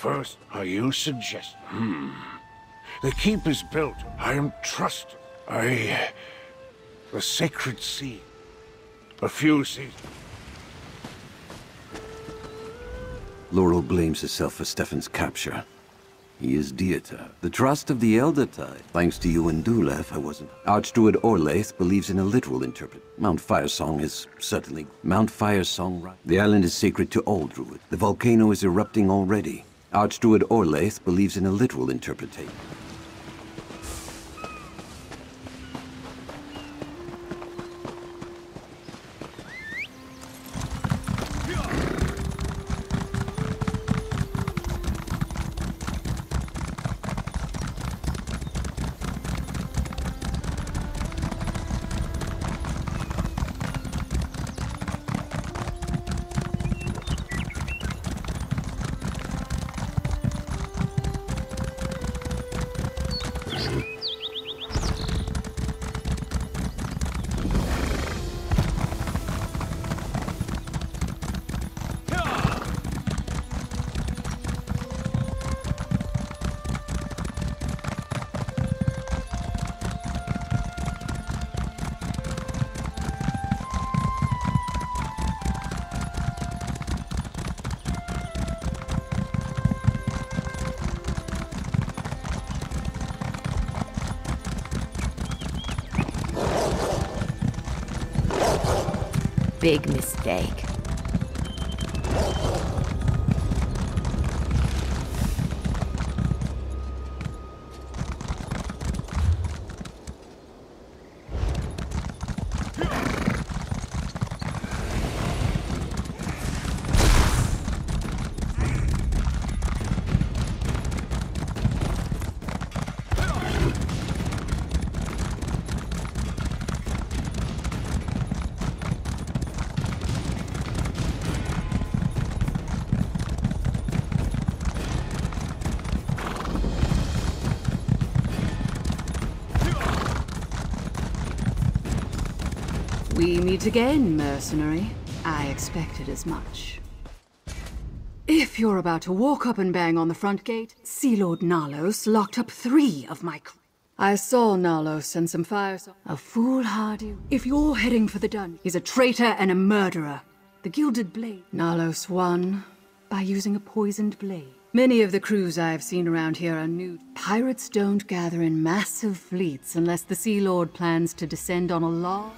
first are you suggest? Hmm. The keep is built. I am trusted. I... The sacred sea. A few seasons. Laurel blames herself for Stefan's capture. He is Dieter, the trust of the Elder Tide. Thanks to you and Dulev, I wasn't. Archdruid Orlaith believes in a literal interpret. Mount Firesong is certainly... Mount Firesong, right? The island is sacred to all Druid. The volcano is erupting already. Archdruid Orlaith believes in a literal interpretation. Big mistake. We meet again, mercenary. I expected as much. If you're about to walk up and bang on the front gate, Sea Lord Nalos locked up three of my cr- I saw Nalos and some fire. A foolhardy. If you're heading for the dungeon, he's a traitor and a murderer. The Gilded Blade. Nalos won by using a poisoned blade. Many of the crews I've seen around here are new. Pirates don't gather in massive fleets unless the Sea Lord plans to descend on a law.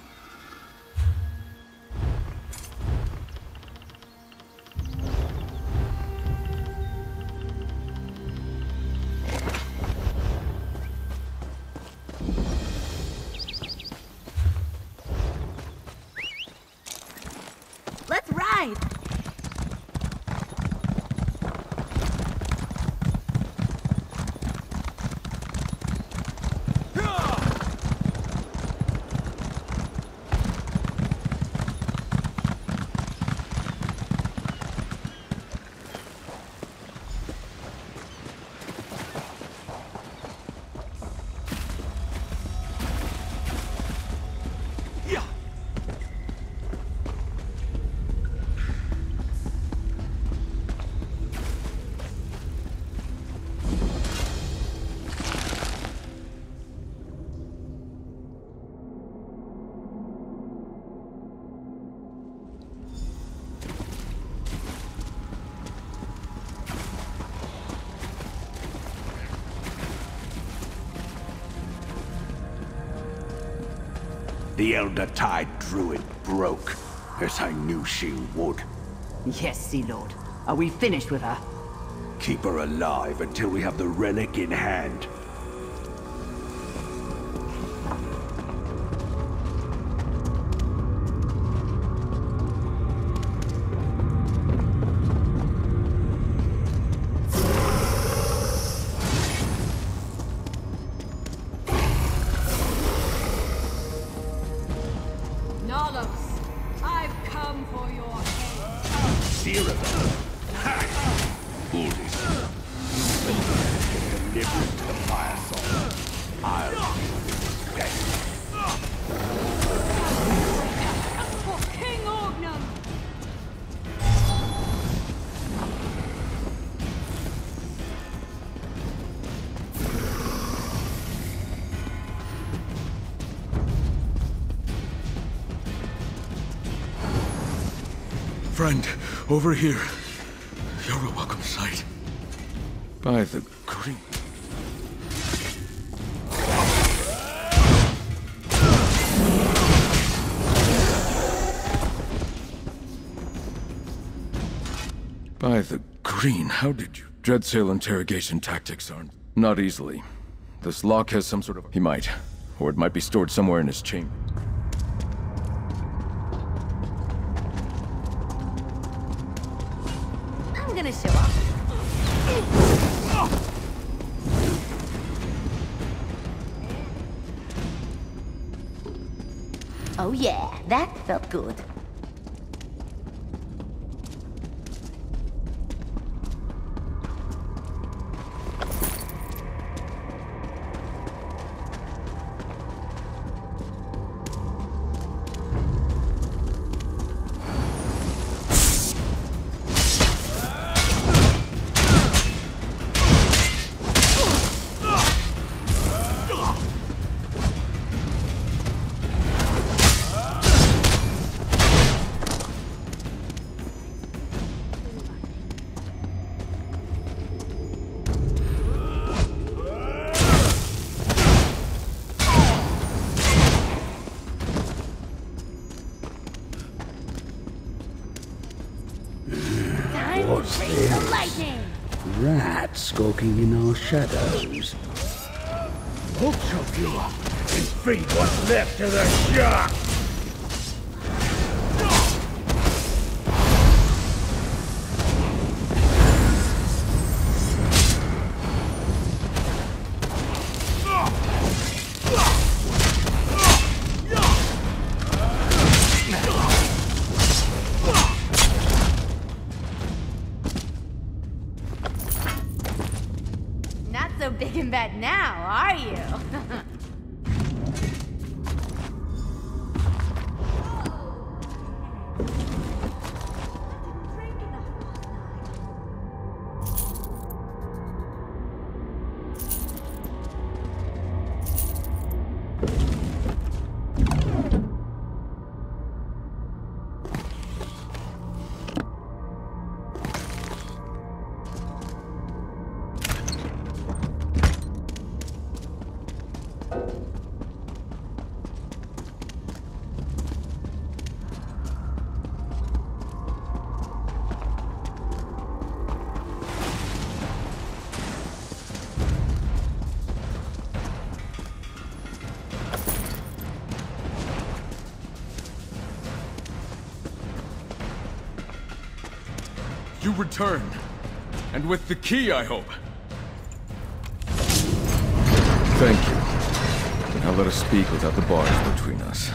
The Elder Tide Druid broke, as I knew she would. Yes, Sea Lord. Are we finished with her? Keep her alive until we have the relic in hand. Friend, over here. You're a welcome sight. By the green. By the green, how did you? Dreadsail interrogation tactics aren't. Not easily. This lock has some sort of. He might. Or it might be stored somewhere in his chamber. That felt good. Rats skulking in our shadows. Choke you up and feed what's left to the shark! So big and bad now, are you? return. And with the key, I hope. Thank you. Now let us speak without the bars between us.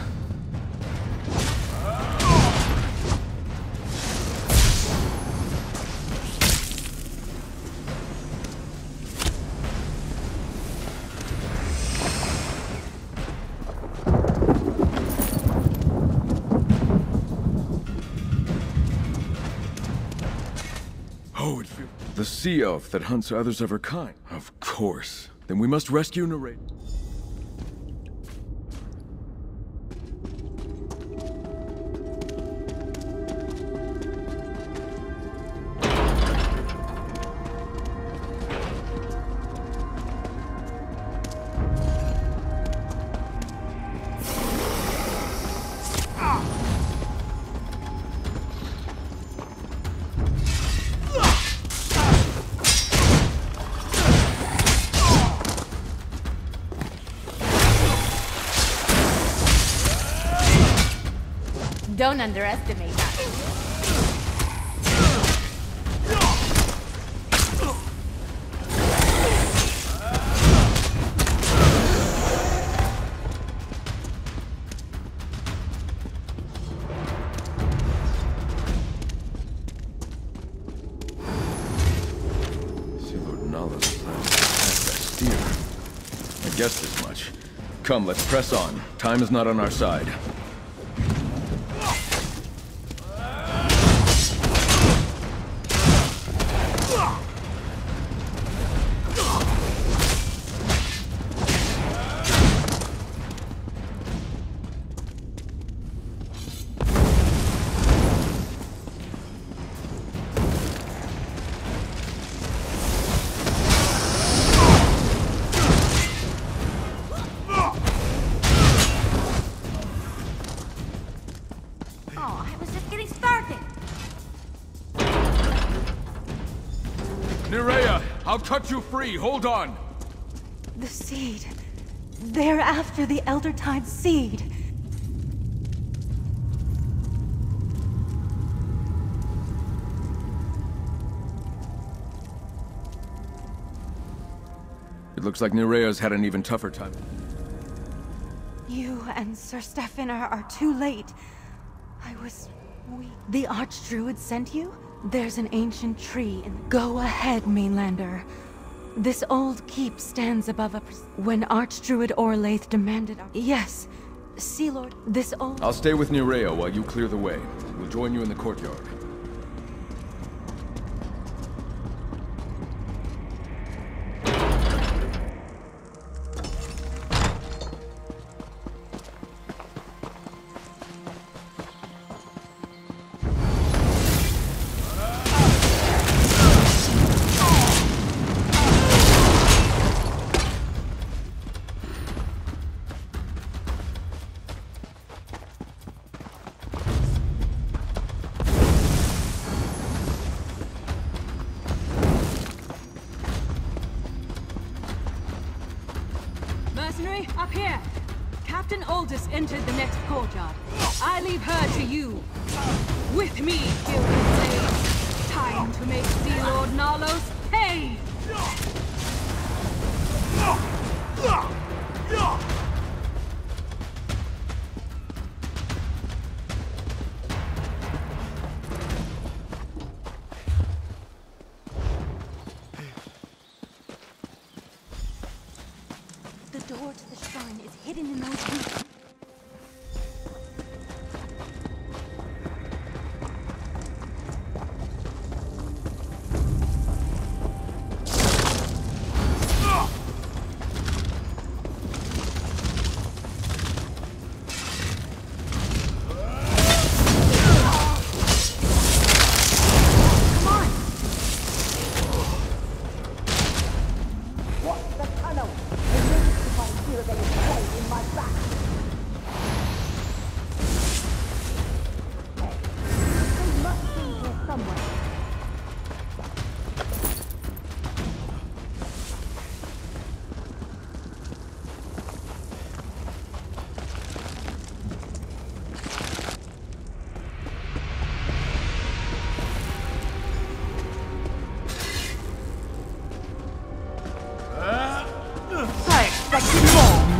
Elf that hunts others of her kind. Of course. Then we must rescue Narate. Guessed as much. Come, let's press on. Time is not on our side. Cut you free. Hold on. The seed. They're after the Elder Tide seed. It looks like Nerea's had an even tougher time. You and Sir Stefan are, are too late. I was weak. The Archdruid sent you? There's an ancient tree in... Go ahead, Mainlander. This old keep stands above a... When Archdruid Orlaith demanded... Yes. Sea Lord, this old... I'll stay with Nerea while you clear the way. We'll join you in the courtyard.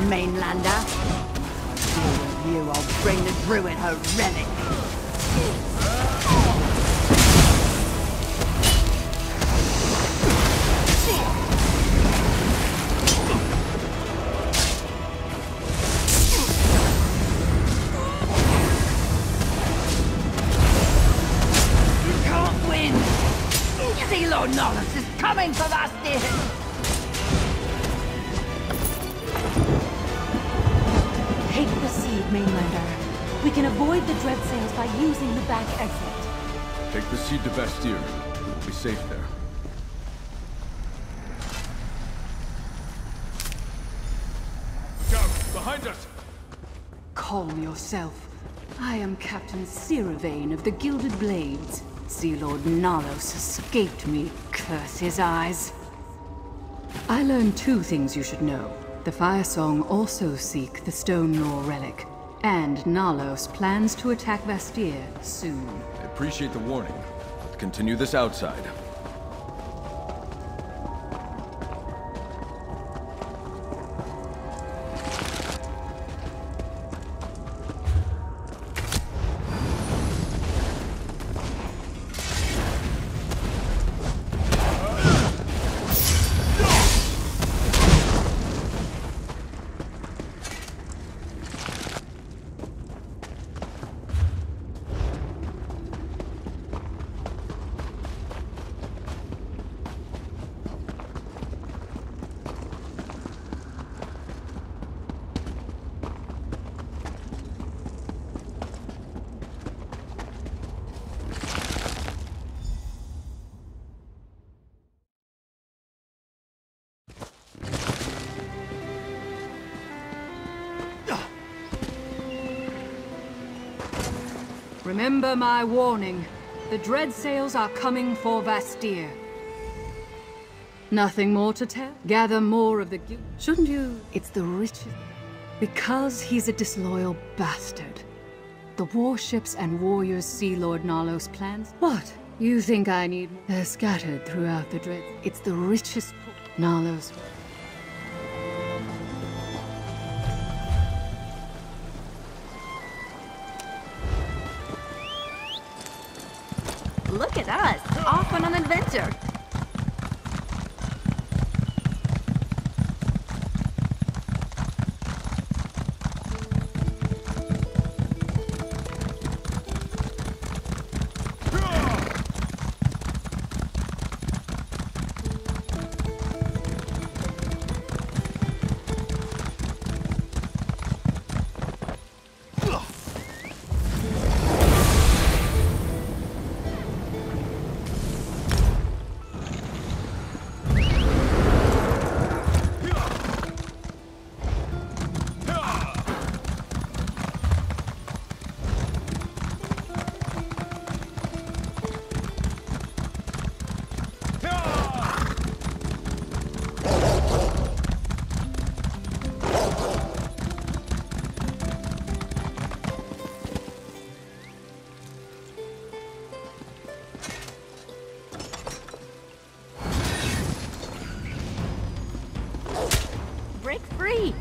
Mainlander. Deal with you, I'll bring the druid her relic. Take the seed to Vastir. We'll be safe there. Down! Behind us! Calm yourself. I am Captain Siravane of the Gilded Blades. Sea Lord Nalos escaped me, curse his eyes. I learned two things you should know. The Fire Song also seek the Stone Lore relic, and Nalos plans to attack Vastir soon. Appreciate the warning. Continue this outside. Remember my warning. The dread sails are coming for Vastir. Nothing more to tell. Gather more of the guilt. Shouldn't you? It's the richest. Because he's a disloyal bastard. The warships and warriors see Lord Nalos' plans. What? You think I need... They're scattered throughout the Dread. It's the richest... Nalos... on an adventure. I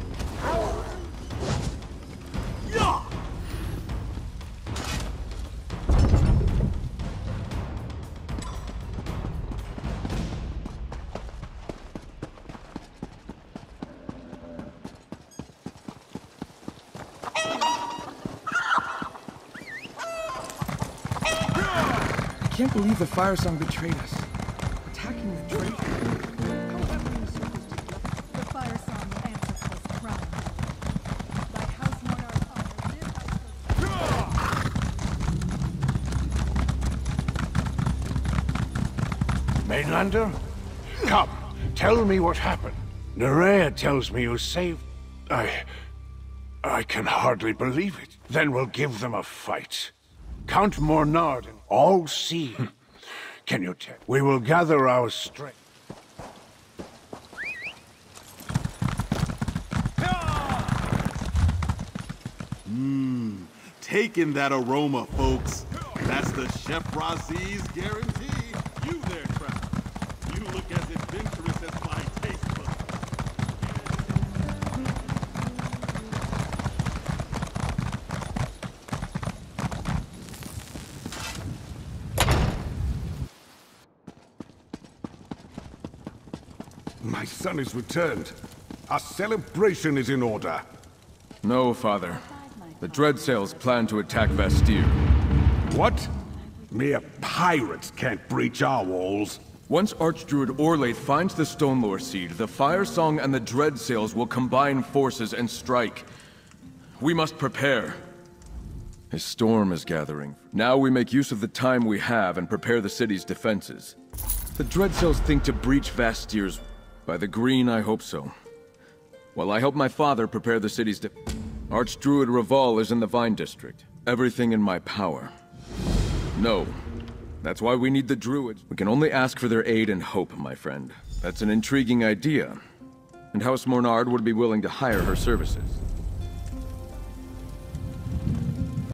can't believe the Fire Song betrayed us. Mainlander? Come, tell me what happened. Nerea tells me you saved... I... I can hardly believe it. Then we'll give them a fight. Count Mornard and all see. Hmm. Can you tell? We will gather our strength. Mmm, taking that aroma, folks. That's the Chef Razi's guarantee. You there, Trap. You look as adventurous as my taste buds. My son is returned. Our celebration is in order. No, father. The Dreadsails plan to attack Vastir. What? Mere pirates can't breach our walls. Once Archdruid Orlaith finds the Stonelore Seed, the Fire Song and the Dread Sails will combine forces and strike. We must prepare. A storm is gathering. Now we make use of the time we have and prepare the city's defenses. The Dread Sails think to breach Vastir's... By the green, I hope so. While I help my father prepare the city's de- Archdruid Raval is in the Vine District. Everything in my power. No. That's why we need the Druids. We can only ask for their aid and hope, my friend. That's an intriguing idea. And House Mornard would be willing to hire her services.